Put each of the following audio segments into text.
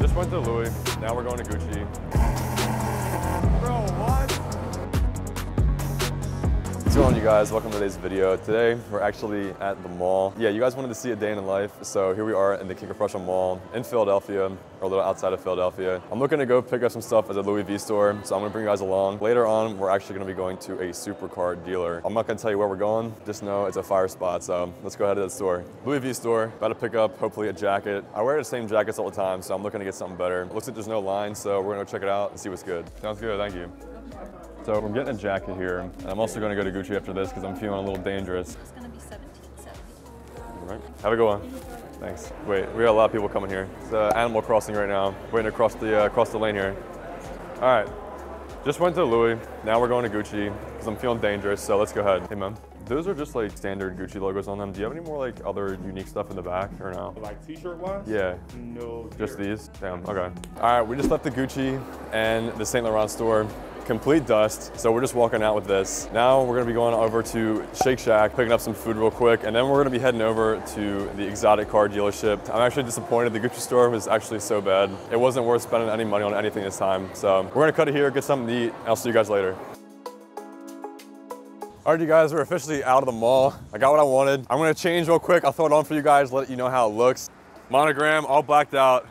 Just went to Louis. Now we're going to Gucci. What's going on, you guys? Welcome to today's video. Today, we're actually at the mall. Yeah, you guys wanted to see a day in the life, so here we are in the King of Prussia Mall in Philadelphia, or a little outside of Philadelphia. I'm looking to go pick up some stuff at the Louis V store, so I'm gonna bring you guys along. Later on, we're actually gonna be going to a supercar dealer. I'm not gonna tell you where we're going, just know it's a fire spot, so let's go ahead to the store. Louis V store, about to pick up, hopefully, a jacket. I wear the same jackets all the time, so I'm looking to get something better. looks like there's no line, so we're gonna go check it out and see what's good. Sounds good, thank you. So I'm getting a jacket here, and I'm also gonna go to Gucci after this because I'm feeling a little dangerous. It's gonna be 1770. All right, have a good one. Thanks. Wait, we got a lot of people coming here. It's uh, Animal Crossing right now, waiting to cross the uh, cross the lane here. All right, just went to Louis. Now we're going to Gucci because I'm feeling dangerous. So let's go ahead. Hey, man. Those are just like standard Gucci logos on them. Do you have any more like other unique stuff in the back or no? Like t-shirt wise? Yeah. No. Just here. these? Damn, okay. All right, we just left the Gucci and the Saint Laurent store. Complete dust, so we're just walking out with this. Now we're gonna be going over to Shake Shack, picking up some food real quick, and then we're gonna be heading over to the exotic car dealership. I'm actually disappointed the Gucci store was actually so bad. It wasn't worth spending any money on anything this time. So we're gonna cut it here, get something to eat, I'll see you guys later. All right, you guys, we're officially out of the mall. I got what I wanted. I'm gonna change real quick. I'll throw it on for you guys, let you know how it looks. Monogram, all blacked out.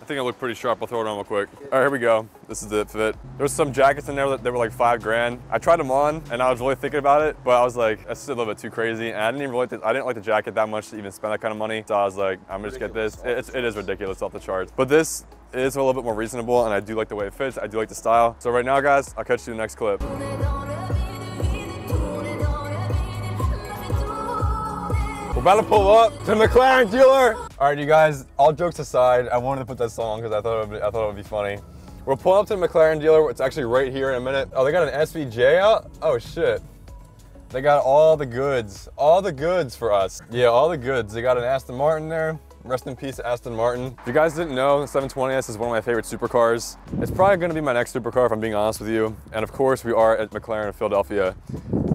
I think I look pretty sharp. I'll throw it on real quick. All right, here we go. This is the fit. There's some jackets in there that they were like five grand. I tried them on and I was really thinking about it, but I was like, that's a little bit too crazy. And I didn't even like the, I didn't like the jacket that much to even spend that kind of money. So I was like, I'm gonna just get this. It's, it is ridiculous off the charts. But this is a little bit more reasonable and I do like the way it fits. I do like the style. So right now, guys, I'll catch you in the next clip. We're about to pull up to McLaren dealer. All right, you guys, all jokes aside, I wanted to put that song because I thought it would be, I thought it would be funny. We're pulling up to the McLaren dealer. It's actually right here in a minute. Oh, they got an SVJ out? Oh, shit. They got all the goods, all the goods for us. Yeah, all the goods. They got an Aston Martin there. Rest in peace, Aston Martin. If you guys didn't know, the 720S is one of my favorite supercars. It's probably gonna be my next supercar if I'm being honest with you. And of course, we are at McLaren Philadelphia,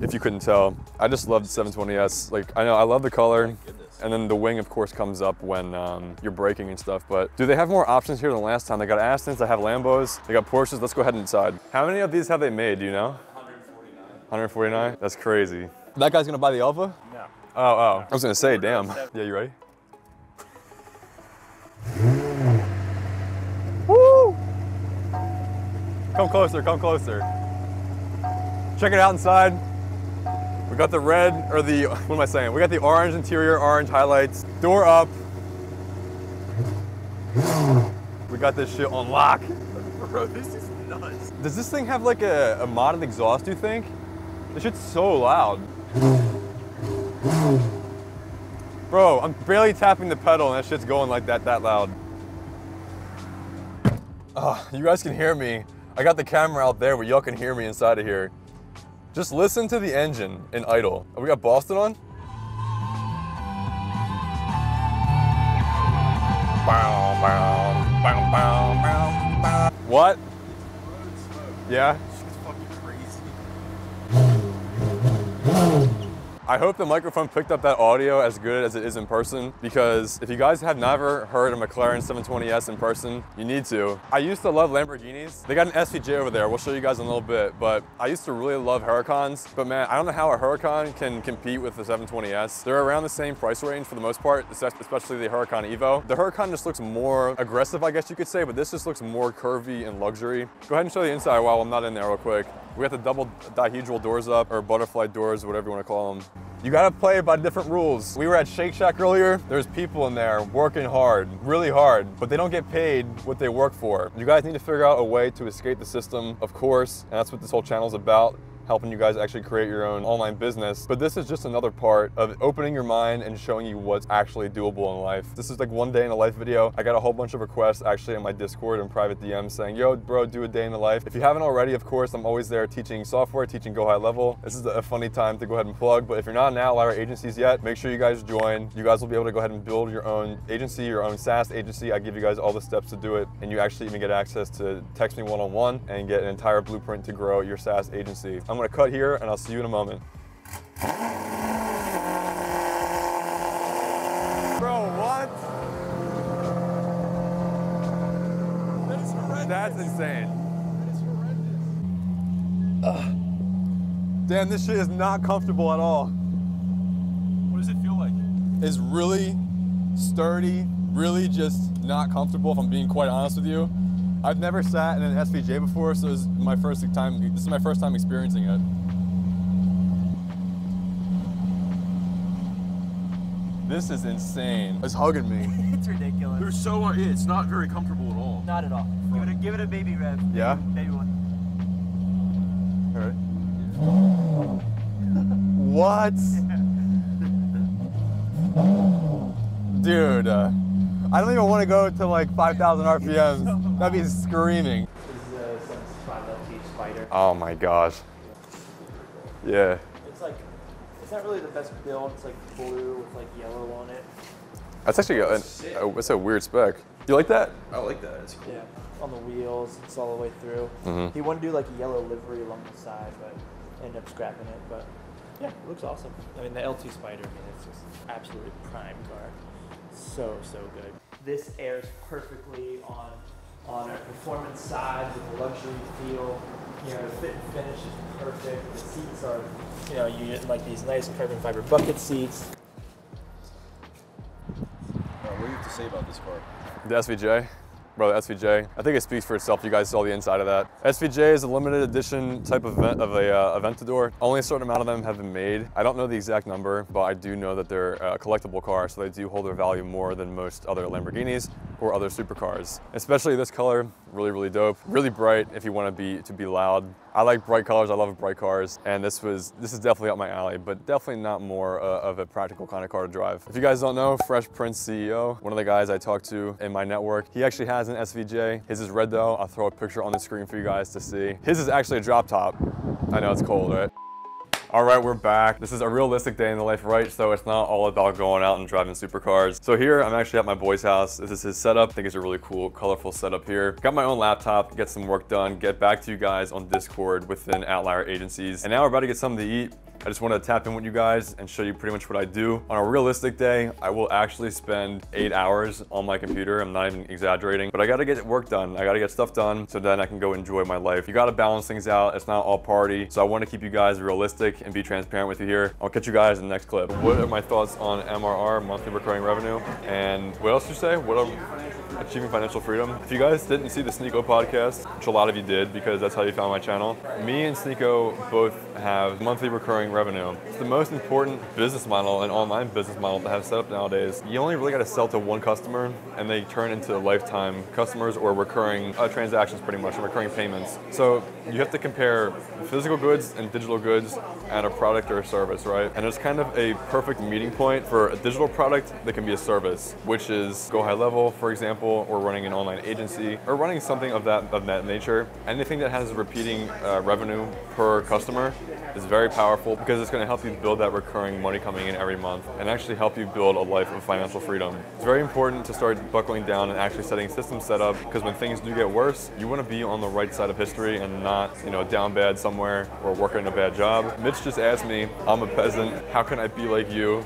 if you couldn't tell. I just love the 720S. Like, I know, I love the color. And then the wing, of course, comes up when um, you're braking and stuff. But do they have more options here than last time? They got Astons, they have Lambos, they got Porsches. Let's go ahead inside. How many of these have they made? Do you know? 149. 149? That's crazy. That guy's gonna buy the Alpha? No. Oh, oh. I was gonna say, damn. Yeah, you ready? Woo! Come closer, come closer. Check it out inside. We got the red, or the, what am I saying? We got the orange interior, orange highlights, door up. We got this shit on lock. Bro, this is nuts. Does this thing have like a, a modded exhaust, do you think? This shit's so loud. Bro, I'm barely tapping the pedal and that shit's going like that, that loud. Oh, you guys can hear me. I got the camera out there, but y'all can hear me inside of here. Just listen to the engine in idle. We got Boston on? Bow, bow, bow, bow, bow, bow. What? Yeah? It's fucking crazy. I hope the microphone picked up that audio as good as it is in person because if you guys have never heard a McLaren 720S in person, you need to. I used to love Lamborghinis. They got an SVJ over there. We'll show you guys in a little bit, but I used to really love Huracans. But man, I don't know how a Huracan can compete with the 720S. They're around the same price range for the most part, especially the Huracan Evo. The Huracan just looks more aggressive, I guess you could say, but this just looks more curvy and luxury. Go ahead and show the inside while I'm not in there real quick. We got the double dihedral doors up, or butterfly doors, whatever you want to call them. You gotta play by different rules. We were at Shake Shack earlier. There's people in there working hard, really hard, but they don't get paid what they work for. You guys need to figure out a way to escape the system, of course, and that's what this whole channel is about. Helping you guys actually create your own online business. But this is just another part of opening your mind and showing you what's actually doable in life. This is like one day in a life video. I got a whole bunch of requests actually in my Discord and private DMs saying, yo, bro, do a day in the life. If you haven't already, of course, I'm always there teaching software, teaching Go High Level. This is a funny time to go ahead and plug, but if you're not in Outlier agencies yet, make sure you guys join. You guys will be able to go ahead and build your own agency, your own SaaS agency. I give you guys all the steps to do it, and you actually even get access to text me one-on-one and get an entire blueprint to grow your SaaS agency. I'm gonna cut here, and I'll see you in a moment. Bro, what? That is horrendous. That's insane. That is horrendous. Damn, this shit is not comfortable at all. What does it feel like? Is really sturdy, really just not comfortable if I'm being quite honest with you. I've never sat in an SVJ before, so this is my first time this is my first time experiencing it. This is insane. It's hugging me. It's ridiculous. They're so it's not very comfortable at all. Not at all. Give it a, give it a baby rev. Yeah? Baby one. Alright. What? Dude, uh, I don't even want to go to like 5,000 RPMs. That'd be screaming. This is uh, some Spotlight Spider. Oh my gosh. Yeah. It's like, it's not really the best build. It's like blue with like yellow on it. That's actually a, a, it's a weird spec. You like that? I like that. It's cool. Yeah. On the wheels, it's all the way through. Mhm. He wanted to do like a yellow livery along the side, but ended up scrapping it. But yeah, it looks awesome. I mean, the LT Spider, I mean, it's just absolutely prime car. So, so good. This airs perfectly on on a performance side with the luxury feel. You know, the fit and finish is perfect. The seats are, you know, you get like these nice carbon fiber bucket seats. what do you have to say about this car? The SVJ? Bro, the SVJ. I think it speaks for itself. You guys saw the inside of that. SVJ is a limited edition type of event of a uh, Aventador. Only a certain amount of them have been made. I don't know the exact number, but I do know that they're a collectible car, so they do hold their value more than most other Lamborghinis or other supercars. Especially this color, really, really dope. Really bright if you want to be to be loud. I like bright colors. I love bright cars, and this was this is definitely up my alley, but definitely not more uh, of a practical kind of car to drive. If you guys don't know, Fresh Prince CEO, one of the guys I talked to in my network, he actually has an SVJ. His is red though. I'll throw a picture on the screen for you guys to see. His is actually a drop top. I know it's cold, right? All right, we're back. This is a realistic day in the life, right? So it's not all about going out and driving supercars. So here, I'm actually at my boy's house. This is his setup. I think it's a really cool, colorful setup here. Got my own laptop, get some work done, get back to you guys on Discord within Outlier Agencies. And now we're about to get something to eat. I just wanted to tap in with you guys and show you pretty much what I do. On a realistic day, I will actually spend eight hours on my computer. I'm not even exaggerating, but I gotta get work done. I gotta get stuff done so then I can go enjoy my life. You gotta balance things out. It's not all party. So I wanna keep you guys realistic and be transparent with you here. I'll catch you guys in the next clip. What are my thoughts on MRR, monthly recurring revenue? And what else you say? What are achieving financial freedom? If you guys didn't see the Sneako podcast, which a lot of you did because that's how you found my channel, me and Sneako both have monthly recurring revenue. It's the most important business model and online business model to have set up nowadays. You only really got to sell to one customer and they turn into lifetime customers or recurring uh, transactions pretty much, and recurring payments. So you have to compare physical goods and digital goods and a product or a service, right? And it's kind of a perfect meeting point for a digital product that can be a service, which is Go High Level, for example, or running an online agency, or running something of that of that nature. Anything that has repeating uh, revenue per customer is very powerful because it's going to help you build that recurring money coming in every month and actually help you build a life of financial freedom. It's very important to start buckling down and actually setting systems set up because when things do get worse, you want to be on the right side of history and not, you know, down bad somewhere or working a bad job. Mitch just asked me, I'm a peasant, how can I be like you?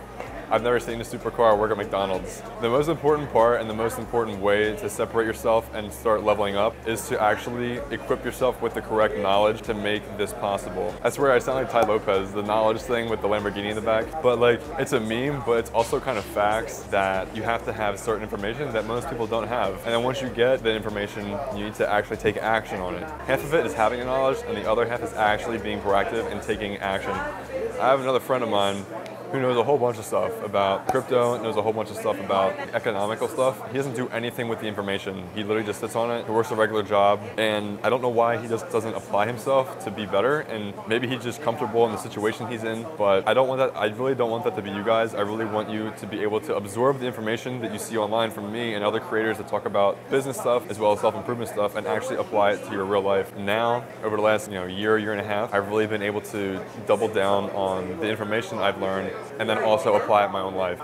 I've never seen a supercar work at McDonald's. The most important part and the most important way to separate yourself and start leveling up is to actually equip yourself with the correct knowledge to make this possible. That's where I sound like Tai Lopez, the knowledge thing with the Lamborghini in the back. But like, it's a meme, but it's also kind of facts that you have to have certain information that most people don't have. And then once you get the information, you need to actually take action on it. Half of it is having the knowledge, and the other half is actually being proactive and taking action. I have another friend of mine who knows a whole bunch of stuff about crypto, knows a whole bunch of stuff about economical stuff. He doesn't do anything with the information. He literally just sits on it. He works a regular job, and I don't know why he just doesn't apply himself to be better. And maybe he's just comfortable in the situation he's in. But I don't want that. I really don't want that to be you guys. I really want you to be able to absorb the information that you see online from me and other creators that talk about business stuff as well as self-improvement stuff, and actually apply it to your real life. Now, over the last you know year, year and a half, I've really been able to double down on the information I've learned, and then also apply it in my own life.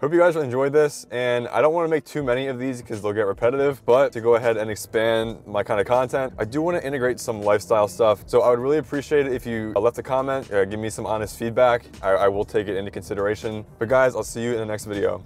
Hope you guys enjoyed this, and I don't want to make too many of these because they'll get repetitive, but to go ahead and expand my kind of content, I do want to integrate some lifestyle stuff. So I would really appreciate it if you left a comment, uh, give me some honest feedback. I, I will take it into consideration. But guys, I'll see you in the next video.